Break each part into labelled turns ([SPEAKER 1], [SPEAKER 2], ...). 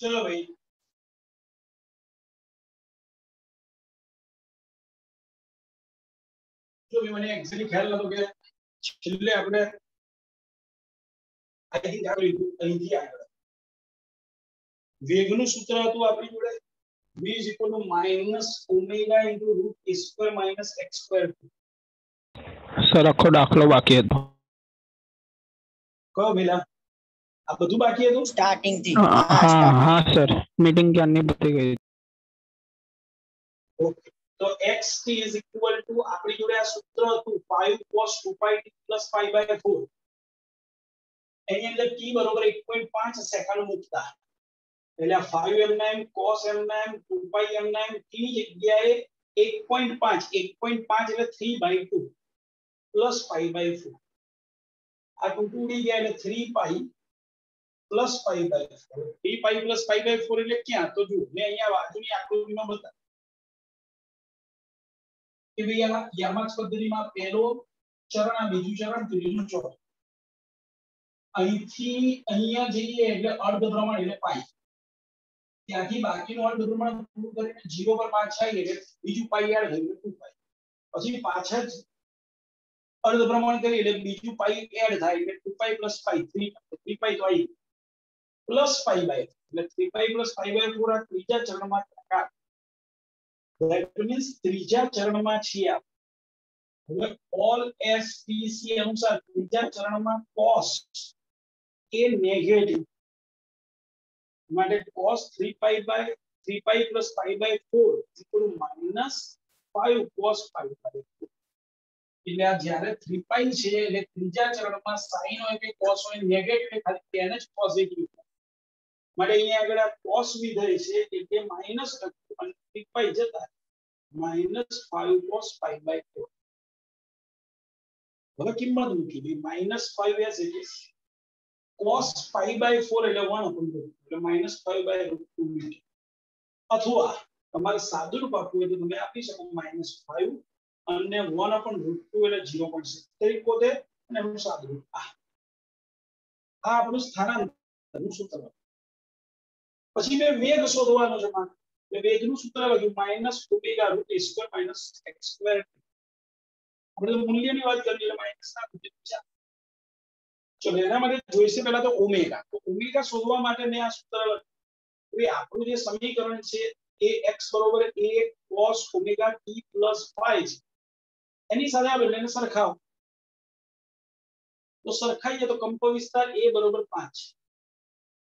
[SPEAKER 1] ચલો ભાઈ જો મને એક્ઝેક્ટલી ખ્યાલ નતો કે છેલ્લે આપણે અહીંથી આગળ લીધું અહીંથી આગળ વેગનું સૂત્ર હતું આપણી જોડે v is equal to minus omega into root a square minus x square
[SPEAKER 2] sir આખો દાખલો બાકી હતો
[SPEAKER 1] કયો પેલા આ બધું બાકી હતું
[SPEAKER 3] સ્ટાર્ટિંગ થી
[SPEAKER 2] હા
[SPEAKER 3] હા,
[SPEAKER 2] હા
[SPEAKER 3] starting.
[SPEAKER 2] હા સર મીટિંગ ક્યારની પતી ગઈ
[SPEAKER 1] ઓકે તો x t is equal to આપણી જોડે આ સૂત્ર હતું 5 cos 2pi t plus pi by 4 એની અંદર t બરોબર 1.5 સેકન્ડ મૂકતા એટલે આ 5 m ના m cos m ના m 2pi m ના m t ની જગ્યાએ 1.5 1.5 એટલે 3 by 2 plus pi by 4 આ 2 2 ઉડી ગયા એટલે 3 pi plus pi by 4 3 pi plus pi by 4 એટલે ક્યાં તો જો મેં અહીંયા બાજુની આકૃતિમાં બતાવ્યું કે ભાઈ આ યામાક્સ પદ્ધતિમાં પહેલો ચરણ આ બીજું ચરણ ત્રીજું ચોથું અહીંથી અહીંયા જઈએ એટલે અર્ધ ભ્રમણ એટલે પાઈ ત્યાંથી બાકીનું અર્ધ ભ્રમણ પૂરું કરીને 0 પર પાછા આવીએ એટલે બીજું પાઈ એડ થઈ એટલે 2 પાઈ પછી પાછા જ અર્ધ ભ્રમણ કરીએ એટલે બીજું પાઈ એડ થાય એટલે 2 પાઈ પ્લસ પાઈ 3 3 પાઈ તો આવી પ્લસ પાઈ બાય એટલે 3 પાઈ પ્લસ પાઈ બાય 4 આ ત્રીજા ચરણમાં ટકા that means ત્રીજા ચરણમાં છીએ આપ હવે ઓલ એસ ટી સી અનુસાર ત્રીજા ચરણમાં cos એ નેગેટિવ માટે cos 3 pi by 3 pi plus pi by 4 is equal to minus 5 cos pi by 4 એટલે આ જ્યારે 3 pi છે એટલે ત્રીજા ચરણમાં sin હોય કે cos હોય નેગેટિવ ખાલી તેને જ પોઝિટિવ માટે અહીંયા આગળ આ cos વિધેય છે એટલે માઇનસ અને 3 pi જતા માઇનસ 5 cos by 4 હવે કિંમત મૂકી દે માઇનસ 5 એસ એટલે cos by 4 એટલે 1 upon 2 એટલે માઇનસ 5 by root 2 મીટર અથવા તમારે સાદુરૂપ આપવું હોય તો તમે આપી શકો માઇનસ 5 અને 1 upon root 2 એટલે 0.70 પોતે અને એનું સાદુરૂપ આ. આ આપણું સ્થાનાંતરનું સૂત્ર પછી મેં વેગ શોધવાનો છે મારે એટલે વેગનું સૂત્ર લખ્યું minus omega root A square minus x square આપણે તો મૂલ્યની વાત કરી એટલે માઇનસ ના મૂલ્ય ચાર ચલો એના માટે જોઈશે પહેલા તો ઓમેગા તો ઓમેગા શોધવા માટે મેં આ સૂત્ર લખ્યું હવે આપણું જે સમીકરણ છે એ x બરોબર a cos ઓમેગા t 5 છે એની સાથે આ બંનેને સરખાવો તો સરખાઈએ તો કંપ વિસ્તાર a બરોબર 5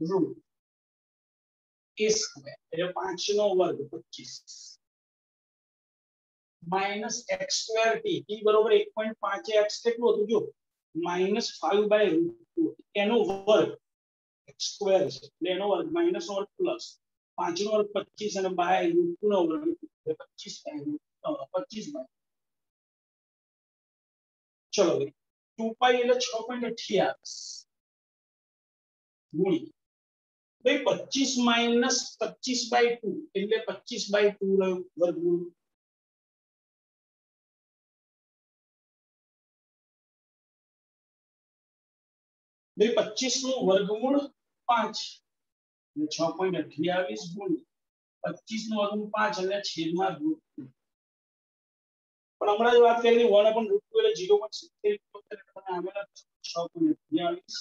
[SPEAKER 1] રૂટ એ સ્ક્વેર એટલે પાંચ નો વર્ગ પચીસ minus x square t t બરોબર એક પોઈન્ટ પાંચ એક્સ કેટલું હતું જો minus five by root two એનો વર્ગ એક્સ સ્ક્વેર છે એટલે એનો વર્ગ માઇનસ નો વર્ગ પ્લસ પાંચ નો વર્ગ પચીસ અને બાય રૂટ ટુ નો વર્ગ એટલે પચીસ પચીસ બાય ચલો ભાઈ ટુ પાઈ એટલે છ પોઈન્ટ અઠ્યાવીસ ગુણ્યા ભાઈ, પચીસ માઇનસ પચીસ બાય ટુ એટલે પચીસ બાય ટુ વર્ગમૂળ. ભાઈ, પચીસનું વર્ગમૂળ પાંચ. છ પોઈન્ટ અઠ્યાવીસ ગુણ પચીસનું વર્ગમૂળ પાંચ એટલે છેદમાં રૂટ પણ હમણાં જ વાત કરી, વન અપન રૂટ ટુ એટલે ઝીરો પોઈન્ટ સિત્તેર છ પોઈન્ટ અઠ્યાવીસ.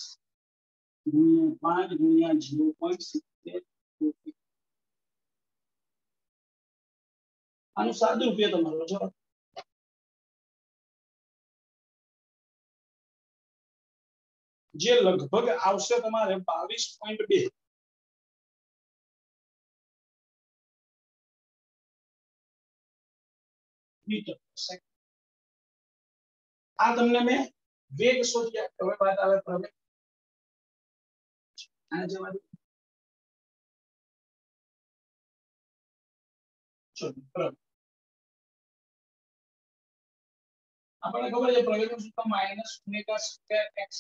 [SPEAKER 1] ગુણ્યા પાંચ ગુણ્યા ઝીરો પોઈન્ટ સિત્તેર આનું સાદું રૂપિયા તમારો જવાબ જે લગભગ આવશે તમારે બાવીસ પોઈન્ટ બે મીટર આ તમને મેં વેગ શોધ્યા હવે વાત આવે પ્રવેગ આપણને ખબર છે પ્રવેગનું સૂત્ર માઇનસ ઓમેગા સ્ક્વેર એક્સ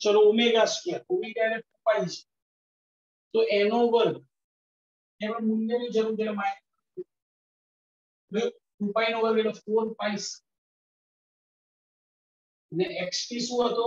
[SPEAKER 1] ચલો ઓમેગા સ્ક્વેર ઓમેગા એટલે 2 છે તો એનો વર્ગ એમાં મૂલ્યની જરૂર છે માઇનસ 2 પાઈ નો વર્ગ એટલે 4 પાઈ ને એક્સ ટી શું હતો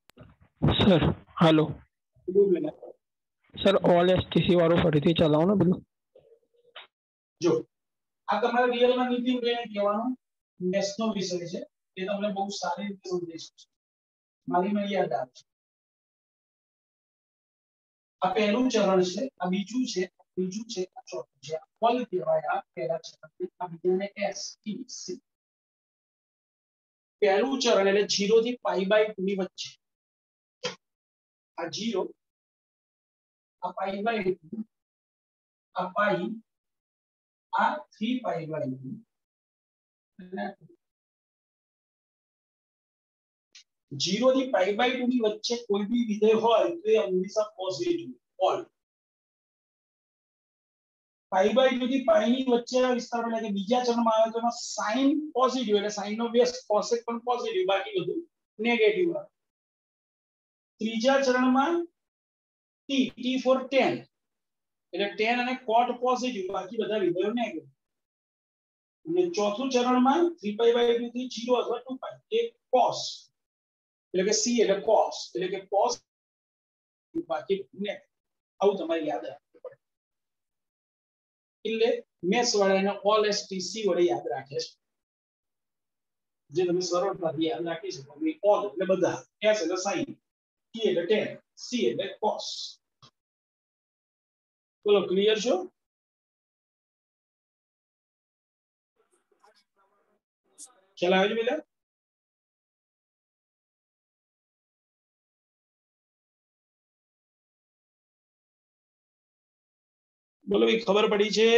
[SPEAKER 2] સર હાલો સર ઓલ એસટીસી વાળું ફરીથી ચલાવો ને પેલું
[SPEAKER 1] જો આ તમારે રિયલમાં નીતિન ભાઈને કહેવાનું મેથ્સનો વિષય છે એ તમને બહુ સારી રીતે સમજાઈ શકશે મારી માં યાદ આવશે આ પહેલું ચરણ છે આ બીજું છે બીજું છે આ ચોથું છે આ કોલ કહેવાય આ પહેલા ચરણ આ બીજાને એસ ટી સી પહેલું ચરણ એટલે 0 થી પાઈ બાય 2 ની વચ્ચે આ 0 આ પાઈ બાય 2 આ પાઈ આ 3 પાઈ બાય 2 જીરો થી પાઈ બાય ટુ ની વચ્ચે કોઈ બી વિધેય હોય તો એ હંમેશા positive all pi by two થી પાઈ ની વચ્ચેના વિસ્તાર એટલે કે બીજા ચરણમાં આવે તો એમાં સાઇન પોઝિટિવ એટલે સાઇન નો બેઝ કોસેક પણ પોઝિટિવ બાકી બધું નેગેટિવ આવે ત્રીજા ચરણમાં ટી ટી ફોર 10 એટલે 10 અને કોટ પોઝિટિવ બાકી બધા વિધેયો નેગેટિવ અને ચોથું ચરણમાં 3 પાઈ બાય 2 થી 0 અથવા 2 પાઈ એ cos એટલે કે c એટલે cos એટલે કે cos બાકી ને આવું તમારે યાદ રાખવું પડે એટલે મેથ્સ વાળા એને ઓલ એસટીસી વડે યાદ રાખે છે જે તમે સરળતાથી યાદ રાખી શકો કે ઓલ એટલે બધા s એટલે sin t એટલે tan c એટલે cos બોલો ક્લિયર છો ખ્યાલ આવે છે બેટા બોલો ભાઈ ખબર પડી છે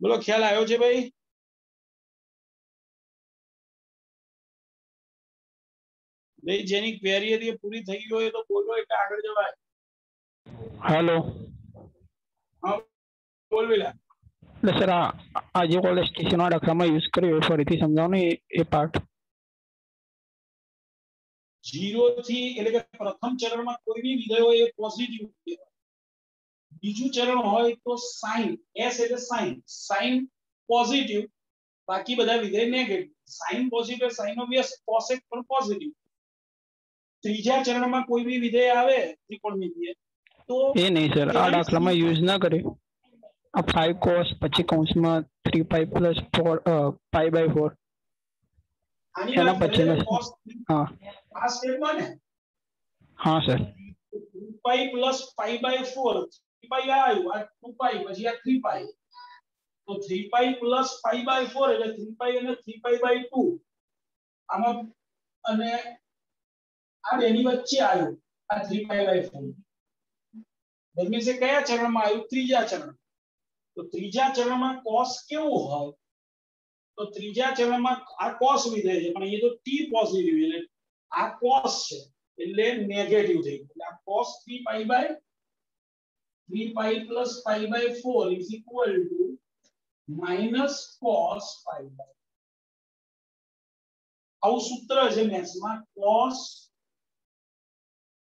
[SPEAKER 1] બોલો ખ્યાલ આવ્યો છે ભાઈ ભાઈ જેની ક્વેરી હતી એ પૂરી થઈ ગઈ હોય તો બોલો એટલે આગળ જવાય
[SPEAKER 2] હાલો
[SPEAKER 1] હા બોલ વેલા
[SPEAKER 2] એટલે સર આ આ જે ઓલ એસટીસી નો દાખલામાં યુઝ કર્યો એ ફરીથી સમજાવો ને એ- એ પાર્ટ
[SPEAKER 1] જીરો થી એટલે કે પ્રથમ ચરણમાં કોઈ બી વિધેય હોય એ પોઝિટિવ કહેવાય બીજું ચરણ હોય તો સાઇન એસ એટલે સાઇન સાઇન પોઝિટિવ બાકી બધા વિધેય negative sine positive sine obvious cosec પણ પોઝિટિવ ત્રીજા ચરણમાં કોઈ બી વિધેય આવે ત્રિકોણમિતિય તો
[SPEAKER 2] એ નહીં સર આ દાખલામાં યુઝ ના કર્યો આ ફાઈવ કોસ પછી કૌંસમાં three pi plus four pi by four
[SPEAKER 1] આની
[SPEAKER 2] એના
[SPEAKER 1] વાત કરીએ
[SPEAKER 2] પછીનો.
[SPEAKER 1] તો cos
[SPEAKER 2] હા
[SPEAKER 1] આ સ્ટેપમાં ને
[SPEAKER 2] હા સર
[SPEAKER 1] 2 પ્લસ પાઈ બાય 4 3 પાઈ આવ્યું, આ 2 પાઈ પછી આ 3 પાઈ તો 3 પાઈ પાઈ બાય 4 એટલે 3 પાઈ અને 3 પાઈ બાય 2 આમાં અને આ બેની વચ્ચે આવ્યું, આ 3 પાઈ બાય 4 ધર્મી છે કયા ચરણમાં આવ્યું? ત્રીજા ચરણ તો ત્રીજા ચરણમાં cos કેવું હોય? તો ત્રીજા ચરણમાં આ cos વિધેય છે, પણ અહીંયા તો t પોઝિટિવ એટલે આ cos છે, એટલે નેગેટિવ થઈ એટલે આ cos 3 pi by 3 pi plus pi by 4 is equal to minus cos pi by આવું સૂત્ર છે મેથ્સમાં cos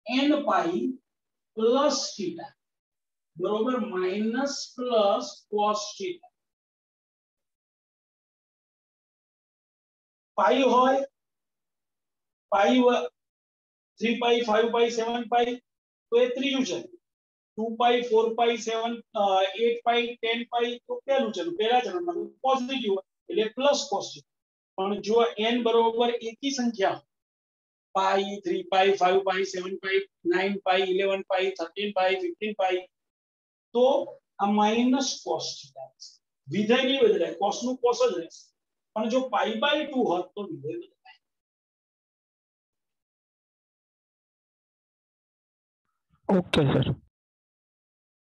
[SPEAKER 1] n pi plus theta બરોબર minus plus cos theta pi હોય પાઈ three pi five pi seven પાઈ તો એ ત્રીજું છે two pi four pi seven eight pi ten pi તો પહેલું છે પહેલા ચરણમાં પોઝિટિવ એટલે પ્લસ કોસ છે પણ જો n બરોબર એકી સંખ્યા પાઈ 3 પાઈ 5 પાઈ 7 પાઈ 9 પાઈ 11 પાઈ 13 પાઈ 15 પાઈ તો આ માઈનસ કોસ થીટા વિધેય નહીં બદલાય કોસ નું કોસ જ રહેશે પણ જો પાઈ બાય 2 હોત તો વિધેય બદલાય
[SPEAKER 2] ઓકે સર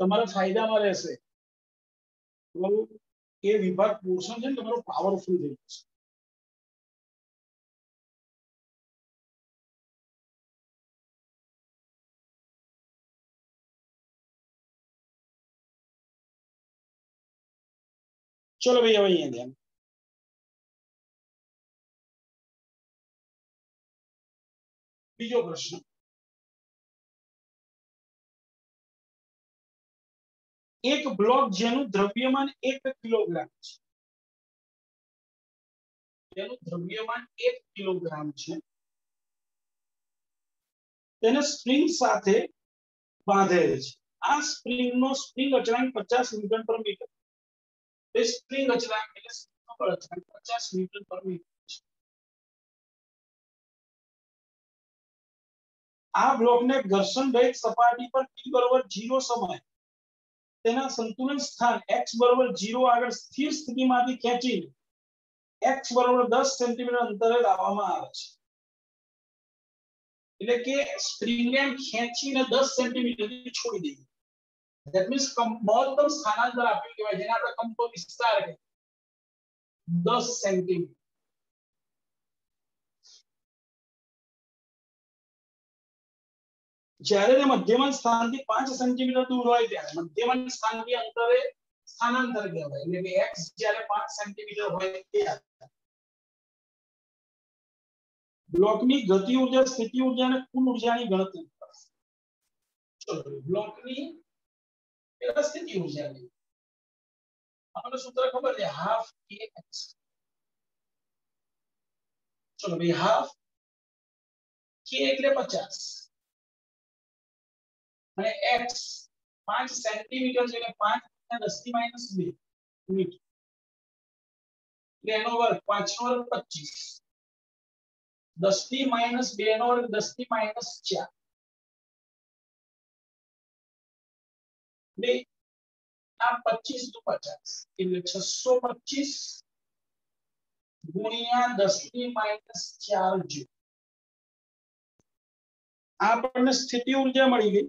[SPEAKER 1] તમારા ફાયદામાં રહેશે એ વિભાગ પોર્શન છે ને તમારો પાવરફુલ થઈ જશે ચલો ભાઈ હવે અહીંયા ધ્યાન બીજો એક બ્લોક જેનું દ્રવ્યમાન એક કિલોગ્રામ છે. જેનું દ્રવ્યમાન એક કિલોગ્રામ છે. તેને સ્પ્રિંગ સાથે બાંધેલ છે. આ સ્પ્રિંગ નો સ્પ્રિંગ અચળાંક પચાસ ન્યૂટન પર મીટર એ સ્પ્રિંગ અચળાંક એટલે સ્પ્રિંગ અચળાંક પચાસ ન્યૂટન પર મીટર આ બ્લોકને ઘર્ષણ રહિત સપાટી પર t બરાબર 0 સમય. તેના સંતુલન સ્થાન x બરાબર 0 આગળ સ્થિર સ્થિતિમાંથી ખેંચીને x બરાબર 10 સેન્ટીમીટર અંતરે લાવવામાં આવે છે એટલે કે સ્પ્રિંગને ખેંચીને 10 સેન્ટીમીટર થી છોડી દઈએ ધેટ મીન્સ મહત્તમ સ્થાનાંતર આપ્યું કહેવાય જેને આપણે કંપ વિસ્તાર કહીએ 10 સેન્ટીમીટર જ્યારે તે મધ્યમાન સ્થાનથી 5 સેન્ટીમીટર દૂર હોય ત્યારે મધ્યમાન સ્થાનથી અંતરે સ્થાનાંતર કહેવાય એટલે કે x જ્યારે 5 સેન્ટીમીટર હોય ત્યારે બ્લોકની ગતિ ઉર્જા સ્થિતિ ઉર્જા અને કુલ ઉર્જાની ગણતરી ચલો બ્લોકની પેલા સ્થિતિ ઉર્જાની આપણને સૂત્ર ખબર છે હાફ kx ચલો ભાઈ હાફ k એટલે 50 અને x 5 સેન્ટીમીટર છે એટલે 5 10 થી માઈનસ 2 મીટર એટલે એનો વર્ગ 5 નો વર્ગ 25 10 થી માઈનસ 2 નો વર્ગ 10 થી માઈનસ 4 બે આ 25 તો 50 એટલે 625 ગુણ્યા 10 થી માઈનસ 4 જો આપણને સ્થિતિ ઉર્જા મળી ગઈ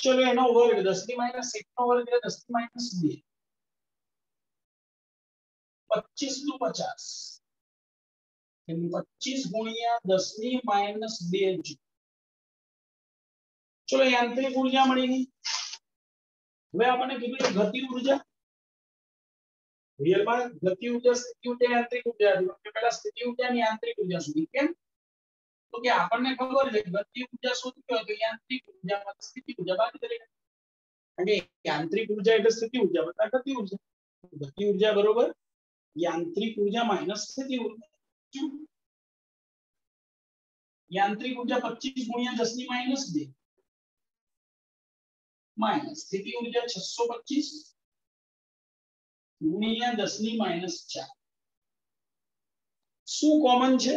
[SPEAKER 1] ચલો એનો વર્ગ 10 ની માઈનસ 1 નો વર્ગ એટલે 10 ની માઈનસ 2 25 નું 50 એટલે 25 ગુણ્યા 10 ની માઈનસ 2 જ ચલો યાંત્રિક ઉર્જા મળી ગઈ હવે આપણને કીધું ગતિ ઉર્જા રિયલમાં ગતિ ઉર્જા સ્થિતિ ઉર્જા યાંત્રિક ઉર્જા હતી પહેલા સ્થિતિ ઉર્જા અને યાંત્રિક ઉર્જા સુધી કેમ તો કે આપણને ખબર છે ગતિ ઉર્જા શોધવી હોય તો યાંત્રિક ઉર્જામાં સ્થિતિ ઉર્જા બાદ કરીએ અને યાંત્રિક ઉર્જા એટલે સ્થિતિ ઉર્જા વત્તા ગતિ ઉર્જા ગતિ ઉર્જા બરોબર યાંત્રિક ઉર્જા માઈનસ સ્થિતિ ઉર્જા યાંત્રિક ઉર્જા 25 ગુણ્યા 10 ની માઈનસ 2 માઈનસ સ્થિતિ ઉર્જા 625 ગુણ્યા 10 ની માઈનસ 4 શું કોમન છે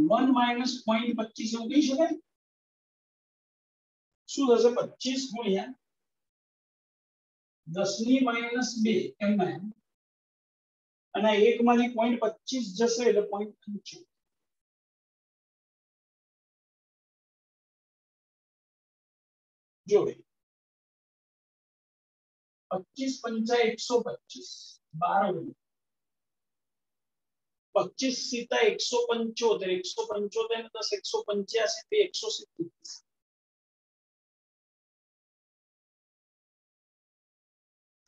[SPEAKER 1] વન માઇનસ પોઈન્ટ પચીસ એવું કહી શકાય શું થશે પચીસ ગુણ્યા દસ ની માઇનસ બે એમના એમ અને એક માંથી પોઈન્ટ પચીસ જશે એટલે પોઈન્ટ પંચોતેર જો પચીસ પંચા એકસો પચીસ બાર પચીસ સીતા એકસો પંચોતેર એકસો પંચોતેર દસ એકસો પંચ્યાસી બે એકસો સિત્તેર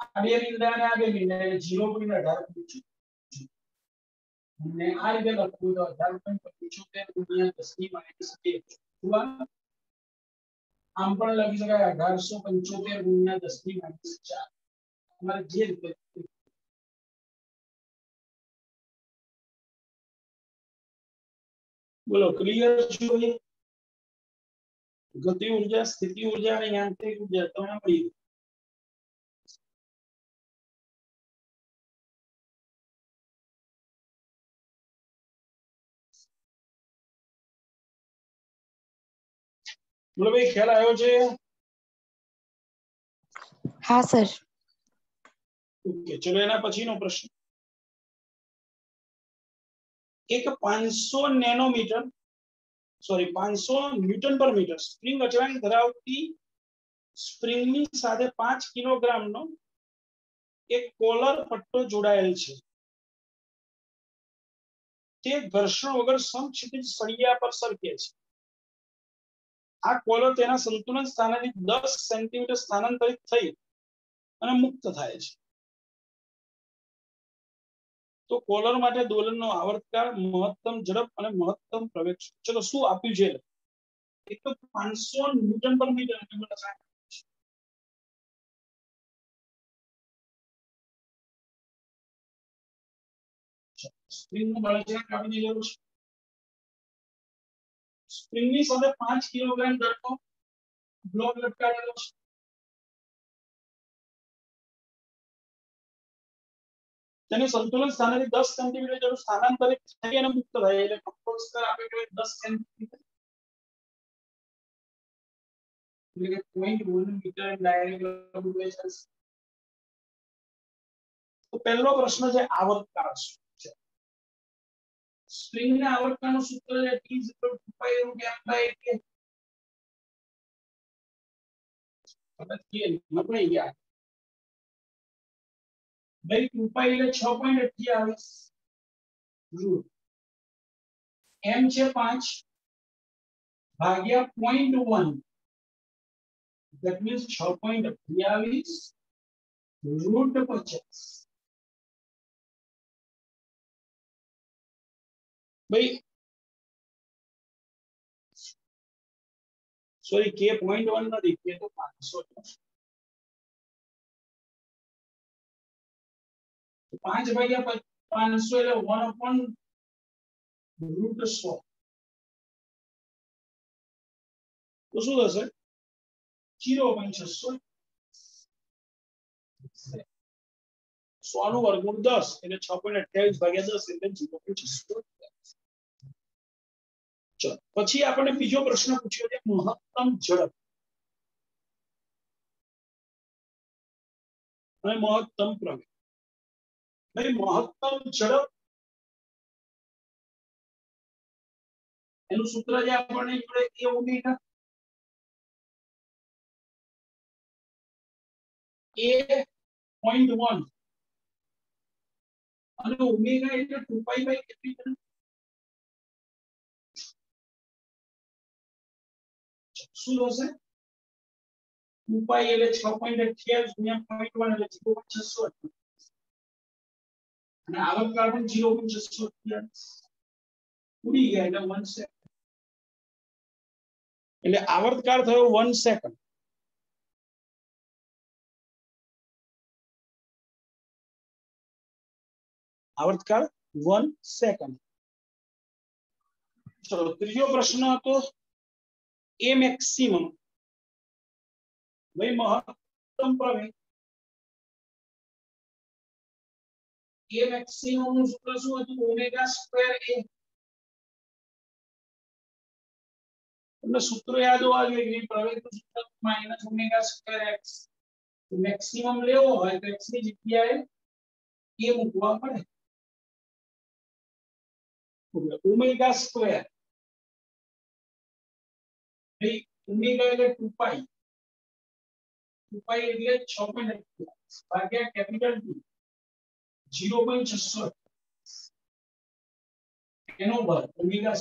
[SPEAKER 1] આ બે મીંડા અને આ બે મીંડા એટલે જીરો પોઈન્ટ અઢાર અને આ રીતે લખવું તો અઢાર પોઈન્ટ પંચોતેર ગુણ્યા દસ ની માઇનસ બે આમ પણ લખી શકાય અઢારસો પંચોતેર ગુણ્યા દસ ની માઇનસ ચાર તમારે જે રીતે બોલો ક્લિયર જોઈએ ગતિ ઉર્જા સ્થિતિ ઉર્જા અને યાંત્રિક ઉર્જા તમને મળી બોલો ભાઈ ખ્યાલ આવ્યો છે
[SPEAKER 3] હા સર
[SPEAKER 1] ઓકે ચલો એના પછીનો પ્રશ્ન એક પાંચસો નેનોમીટર સોરી પાંચસો ન્યૂટન પર મીટર સ્પ્રિંગ અચળાંક ધરાવતી સ્પ્રિંગની સાથે પાંચ કિલોગ્રામનો એક કોલર પટ્ટો જોડાયેલ છે. તે ઘર્ષણ વગર સમક્ષિતિજ સળિયા પર સરકે છે. આ કોલર તેના સંતુલન સ્થાનેથી દસ સેન્ટીમીટર સ્થાનાંતરિત થઈ અને મુક્ત થાય છે. તો કોલર માટે દોલનનો આવર્તકાળ મહત્તમ ઝડપ અને મહત્તમ પ્રવેગ ચલો શું આપ્યું છે એક તો પાંચસો ન્યૂટન પર મીટર સ્પ્રિંગનું બળજબરી કાપીની જરૂર છે સ્પ્રિંગની સાથે પાંચ કિલોગ્રામ દળનો બ્લોક લટકાવેલો છે તેની સંતુલન સ્થાનેથી દસ સેન્ટીમીટર જેટલું સ્થાનાંતરિત થઈ અને મુક્ત થાય એટલે કંપોઝ કર આપણે કહેવાય દસ સેન્ટીમીટર એટલે કે પોઈન્ટ વન મીટર ડાયરેક્ટ તો પહેલો પ્રશ્ન છે આવર્તકાળ શું છે સ્પ્રિંગ ના આવર્તકાળનું સૂત્ર છે t 2 pi root m by k હવે કે આપણે યાર ભાઈ ટુ પાઈ એટલે છ પોઈન્ટ અઠ્યાવીસ રૂટ એમ છે પાંચ ભાગ્યા પોઈન્ટ વન that means છ પોઈન્ટ અઠ્યાવીસ રૂટ પચાસ ભાઈ સોરી કે પોઈન્ટ વન નથી કે તો પાંચસો પાંચ ભાગ્યા પાંચસો એટલે વન અપોન રૂટ સો તો શું થશે જીરો પોઈન્ટ છસો સો નું વર્ગમૂળ દસ એટલે છ પોઈન્ટ અઠ્યાવીસ ભાગ્યા દસ એટલે જીરો પોઈન્ટ છસો ચલો પછી આપણે બીજો પ્રશ્ન પૂછ્યો છે મહત્તમ ઝડપ અને મહત્તમ પ્રવેગ नहीं महत्तम झड़प એનું સૂત્ર જે આપણને મળે એ ઓમેગા એ 0.1 અને ઓમેગા એટલે 2π બાય કેપિટલ શું હશે 2π એટલે 6.28 ગુણ્યા 0.1 એટલે 0.628 And our carbon zero means just so ઉડી ગયા એટલે વન સેકન્ડ એટલે આવર્તકાળ થયો વન સેકન્ડ આવર્તકાળ વન સેકન્ડ ચલો ત્રીજો પ્રશ્ન હતો એ મેક્સિમમ ભાઈ મહત્તમ પ્રમેય એ મેક્સિમમ નું સૂત્ર શું હતું ઓમેગા સ્ક્વેર એ તમને સૂત્ર યાદ હોવા જોઈએ પ્રવેગનું સૂત્ર minus omega square x maximum લેવો હોય તો એક્સ ની જગ્યાએ એ મૂકવા પડે ઓમેગા સ્ક્વેર ભાઈ ઓમેગા એટલે 2 પાઈ 2 પાઈ એટલે 6.8 ભાગ્યા કેપિટલ ટી જીરો પોઈન્ટ છસો એનો વર્ગ ઓમેગા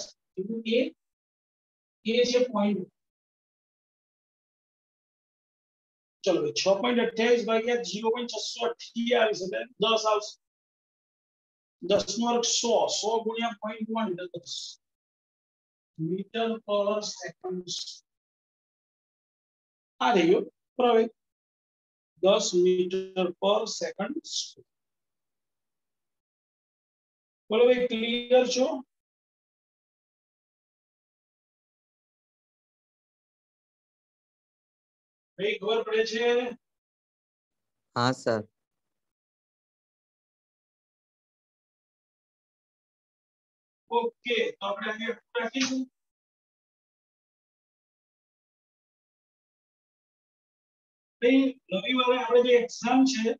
[SPEAKER 1] એ એ છે પોઈન્ટ ચલો છ પોઈન્ટ અઠ્યાવીસ ભાગ્યા જીરો પોઈન્ટ છસો અઠ્યાવીસ એટલે દસ આવશે દસ નો વર્ગ સો સો ગુણ્યા પોઈન્ટ વન એટલે દસ મીટર પર સેકન્ડ આ થઈ ગયો પ્રવેગ દસ મીટર પર સેકન્ડ બોલો ભાઈ ક્લિયર છો ભાઈ ખબર પડે છે
[SPEAKER 3] હા સર
[SPEAKER 1] ઓકે તો આપણે અહીંયા રાખીશું ભાઈ રવિવારે આપણે જે એક્ઝામ છે